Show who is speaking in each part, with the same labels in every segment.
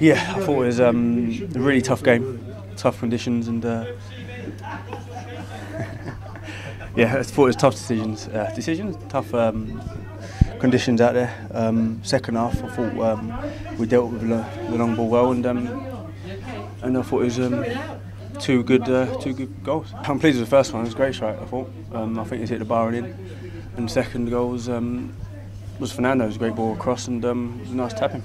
Speaker 1: Yeah, I thought it was um, a really tough game, tough conditions, and uh, yeah, I thought it was tough decisions. Uh, decisions, tough um, conditions out there. Um, second half, I thought um, we dealt with the, long ball well, and um, and I thought it was um, two good uh, two good goals. I'm pleased with the first one. It was a great strike. I thought. Um, I think he's hit the bar and in. And second goal was um, was Fernando's great ball across, and um, it was a nice tapping.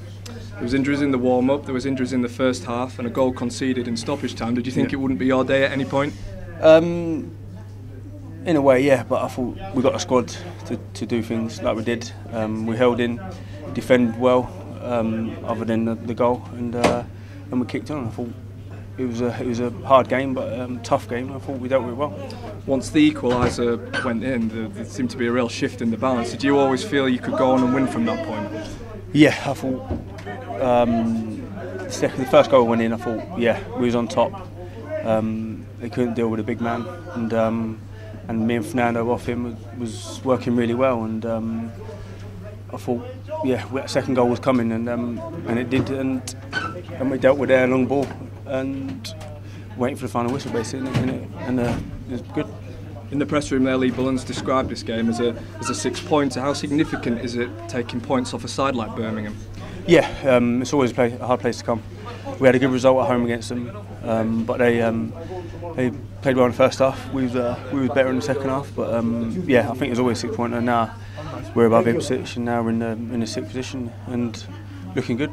Speaker 2: There was injuries in the warm up. There was injuries in the first half, and a goal conceded in stoppage time. Did you think
Speaker 1: Yeah.
Speaker 2: it wouldn't be your day at any point?
Speaker 1: Um, in a way, yeah, but I thought we got a squad to, to do things like we did. Um, we held in, defend well, um, other than the, the goal, and uh, and we kicked on. I thought it was a it was a hard game, but um, tough game. I thought we dealt with it well.
Speaker 2: Once the equaliser went in, there, there seemed to be a real shift in the balance. Did you always feel you could go on and win from that point?
Speaker 1: Yeah, I thought um, the, first goal went in. I thought, yeah, we was on top. Um, they couldn't deal with a big man, and um, and me and Fernando off him was, working really well. And um, I thought, yeah, second goal was coming, and um, and it did, and and we dealt with their long ball and waiting for the final whistle basically, and it, and uh, it was good.
Speaker 2: In the press room there, Lee Bullens described this game as a, as a six pointer. How significant is it taking points off a side like Birmingham?
Speaker 1: Yeah, um, it's always a, play, a hard place to come. We had a good result at home against them, um, but they um, they played well in the first half. We was, uh, we was better in the second half, but um, yeah, I think it was always six pointer. Now we're above Ipswich, and now we're in the in the sixth position and looking good.